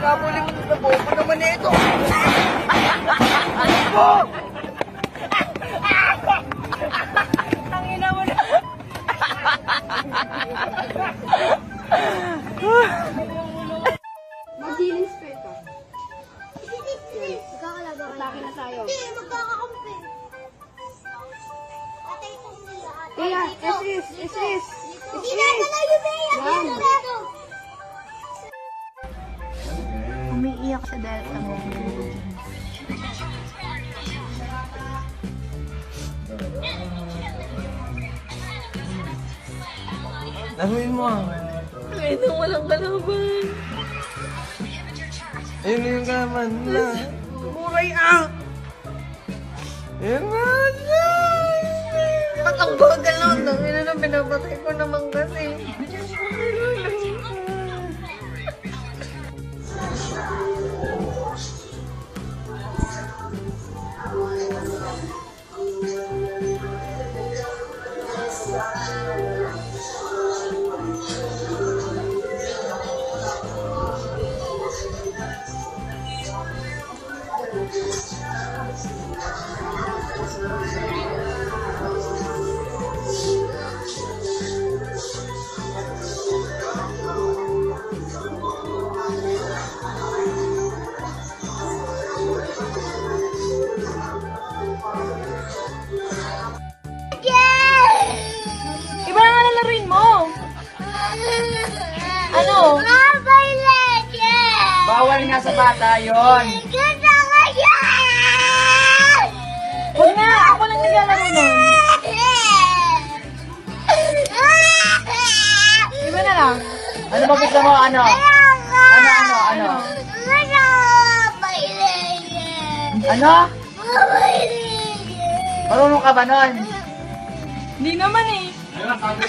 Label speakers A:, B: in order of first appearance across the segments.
A: Nakahuli mo na bobo naman ito.
B: Tangina mo na. Umiiyak sa delta mo.
A: Laruin mo.
B: Ito walang kalaban.
A: Ayun yung kaman na.
B: Buray ah!
A: Ayun na.
B: Ba't ang bagal lang? Tangina na pinapatay ko naman kasi. Ano?
C: Mobile Legends!
A: Bawal nga sa bata yon.
C: Ganda nga yan!
B: Huwag nga! Ako lang naglalaro nun. Iba na lang.
A: Ano ba gusto mo? Ano? Ano, ano, ano?
C: Ano? Mobile Legends!
A: Ano?
C: Mobile Legends!
A: Marunong ka ba nun?
B: Hindi naman eh.
D: Bawal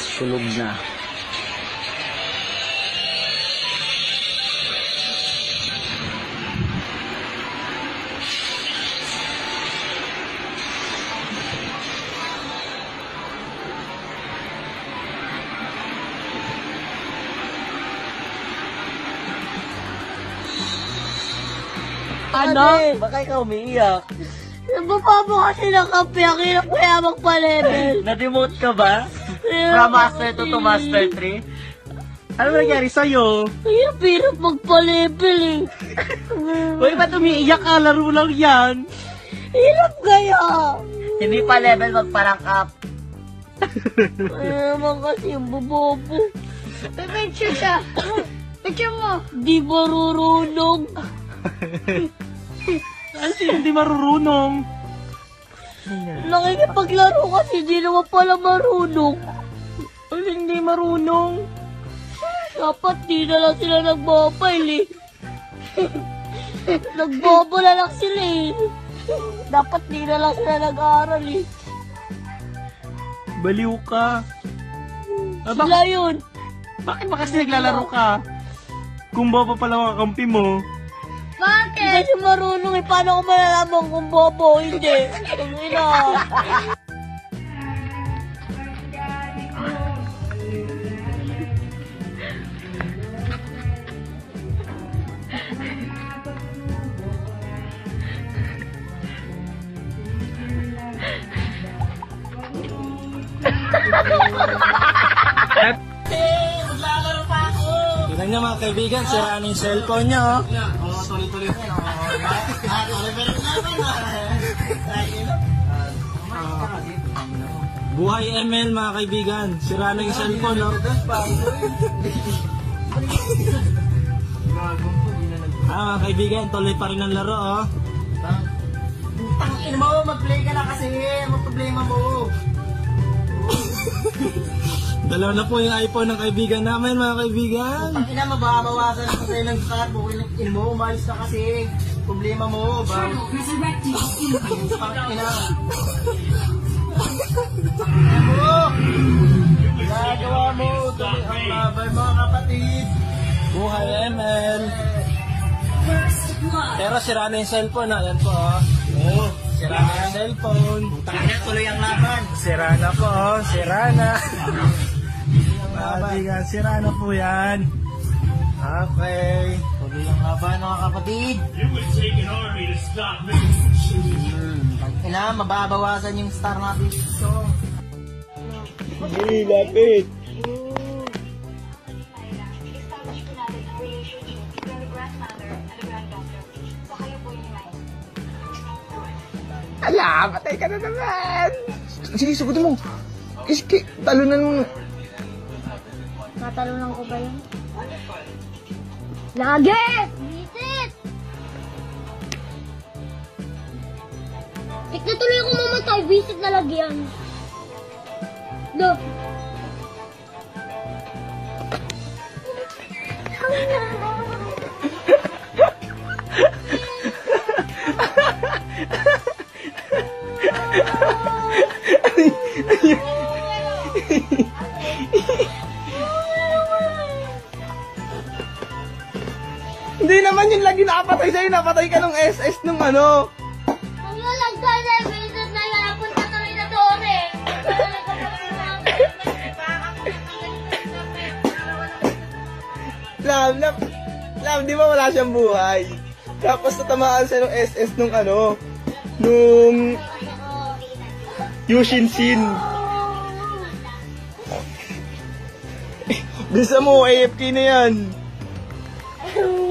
E: nag-ML, sulog na.
B: Ano?
E: Baka ikaw umiiyak.
B: Nababa mo kasi ng kape. Ang hirap kaya magpa-level.
E: Na-demote ka ba? From Master 2 to Master 3? Ano nangyari sa'yo?
B: Ang hirap-hirap magpa-level eh.
E: Uy, ba't umiiyak ka? Laro lang yan.
B: Hirap kaya.
E: Hindi pa level magparang up.
B: Ano naman kasi yung bobobo.
F: Picture siya. Picture mo.
B: Di marurunong.
E: Ano hindi marurunong?
B: Nakikipaglaro kasi di naman pala marunong.
E: Hindi marunong.
B: Dapat di na lang sila nag-mobile eh. Nagbobo na lang sila eh. Dapat di na lang sila nag-aaral eh.
E: Baliw ka. Ah, bak-
B: Sila yun.
E: bakit ba kasi naglalaro ka? Kung bobo pala ang kakampi mo.
B: Bakit? Hindi marunong eh. Paano ko malalaman kung bobo o hindi? Ang ina.
E: Tignan niyo mga kaibigan, sira na yung cellphone niya, oh. Buhay ML mga kaibigan, sira na yung cellphone, oh. ah, mga kaibigan, tuloy pa rin ang laro, oh.
A: Tangin mo, mag-play ka na kasi. Ano
G: Dalawa na po yung iPhone ng kaibigan namin, mga kaibigan.
E: Ang ina, mababawasan na sa'yo ng star. Bukin mo, umalis na kasi. Problema mo, ba? Ang ina. Ano? Ginagawa mo, tuloy ang laban, mga kapatid.
G: Buhay ML. Pero sira na yung cellphone. Yan po, oh. Oh, sira na yung cellphone.
E: Tangina, tuloy ang laban.
G: Sira na po. Sira na. Mga kaibigan, sira na po yan. Okay.
E: Tuloy ang laban, mga kapatid. Ang ina, mababawasan yung star natin. So,
G: Hey, lapit. Ala, patay ka na naman. Sige, sugutin mo. Kasi, talunan mo.
B: Natalunan ko ba yun? Lagi!
C: Visit! Tik na tuloy ako mamatay. Visit na lagyan. Do.
G: Hindi nakapatay sa'yo. Napatay ka nung SS nung ano.
C: Ang lalagay na visit na yan. Napunta kami na doon eh.
G: Love, love. Love, di ba wala siyang buhay? Tapos natamaan siya nung SS nung ano. Nung... Yushin Sin. Bisa mo, AFK na yan.